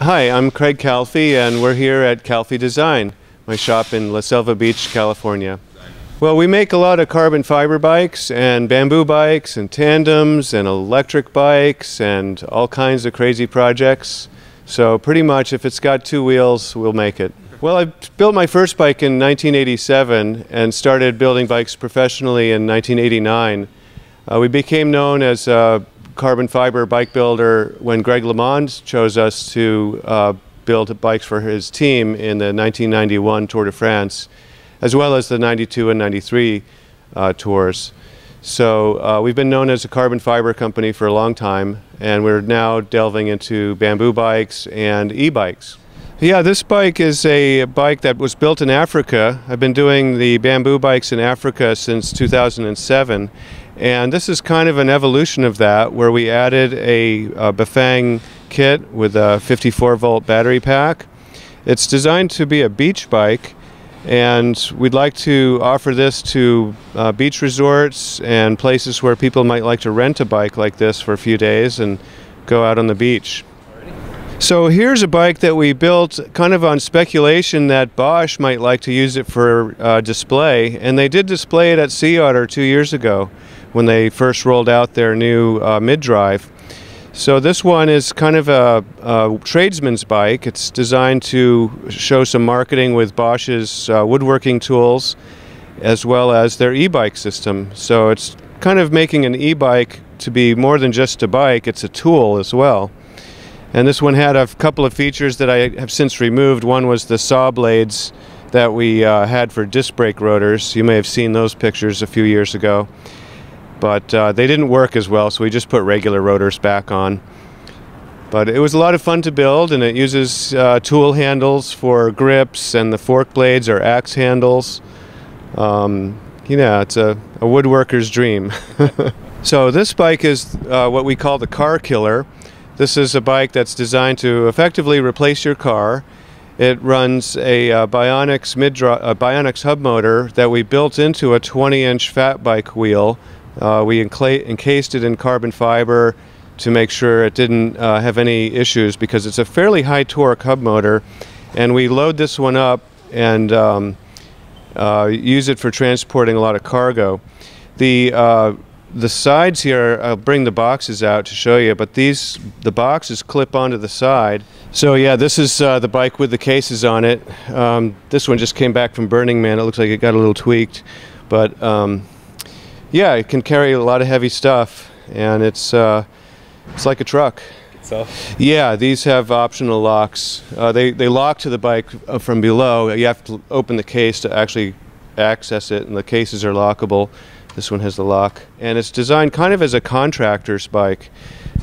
Hi, I'm Craig Calfee, and we're here at Calfee Design, my shop in La Selva Beach, California. Well, we make a lot of carbon fiber bikes and bamboo bikes and tandems and electric bikes and all kinds of crazy projects. So pretty much if it's got two wheels, we'll make it. Well, I built my first bike in 1987 and started building bikes professionally in 1989. Uh, we became known as a carbon fiber bike builder when Greg LeMond chose us to uh, build bikes for his team in the 1991 Tour de France, as well as the 92 and 93 uh, tours. So uh, we've been known as a carbon fiber company for a long time, and we're now delving into bamboo bikes and e-bikes. Yeah, this bike is a bike that was built in Africa. I've been doing the bamboo bikes in Africa since 2007, and this is kind of an evolution of that, where we added a, a Bafang kit with a 54 volt battery pack. It's designed to be a beach bike, and we'd like to offer this to uh, beach resorts and places where people might like to rent a bike like this for a few days and go out on the beach. So here's a bike that we built kind of on speculation that Bosch might like to use it for uh, display, and they did display it at Sea Otter two years ago when they first rolled out their new uh, mid-drive. So this one is kind of a, a, tradesman's bike. It's designed to show some marketing with Bosch's uh, woodworking tools as well as their e-bike system. So it's kind of making an e-bike to be more than just a bike, it's a tool as well. And this one had a couple of features that I have since removed. One was the saw blades that we uh, had for disc brake rotors. You may have seen those pictures a few years ago. But uh, they didn't work as well, so we just put regular rotors back on. But it was a lot of fun to build, and it uses uh, tool handles for grips, and the fork blades are axe handles. Um, you know, it's a, a woodworker's dream. so this bike is uh, what we call the car killer. This is a bike that's designed to effectively replace your car. It runs a uh, BionX mid a BionX hub motor that we built into a 20-inch fat bike wheel. Uh, we encased it in carbon fiber to make sure it didn't uh, have any issues because it's a fairly high torque hub motor, and we load this one up and um, uh, use it for transporting a lot of cargo. The uh, the sides here, I'll bring the boxes out to show you, but these, the boxes clip onto the side. So yeah, this is uh, the bike with the cases on it. Um, this one just came back from Burning Man. It looks like it got a little tweaked, but um, yeah, it can carry a lot of heavy stuff, and it's uh, it's like a truck. Yeah, these have optional locks. Uh, they they lock to the bike uh, from below. You have to open the case to actually access it, and the cases are lockable. This one has the lock. And it's designed kind of as a contractor's bike.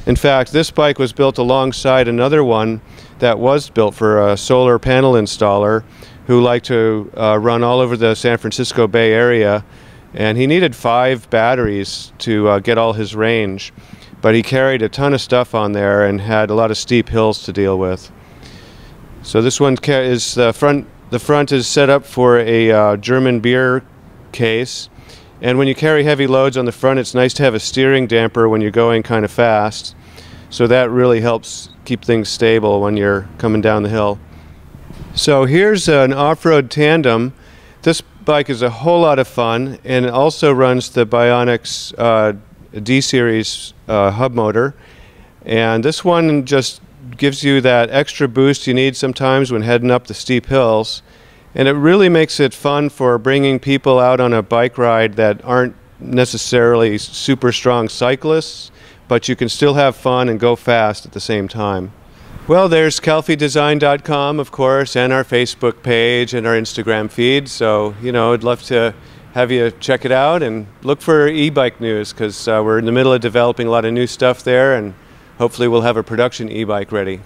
In fact, this bike was built alongside another one that was built for a solar panel installer who liked to uh, run all over the San Francisco Bay Area. And he needed five batteries to uh, get all his range. But he carried a ton of stuff on there and had a lot of steep hills to deal with. So this one is the front. The front is set up for a uh, German beer case and when you carry heavy loads on the front, it's nice to have a steering damper when you're going kind of fast. So that really helps keep things stable when you're coming down the hill. So here's an off-road tandem. This bike is a whole lot of fun and also runs the BionX uh, D-Series uh, hub motor. And this one just gives you that extra boost you need sometimes when heading up the steep hills. And it really makes it fun for bringing people out on a bike ride that aren't necessarily super strong cyclists, but you can still have fun and go fast at the same time. Well, there's calfeedesign.com, of course, and our Facebook page and our Instagram feed. So, you know, I'd love to have you check it out and look for e-bike news because uh, we're in the middle of developing a lot of new stuff there and hopefully we'll have a production e-bike ready.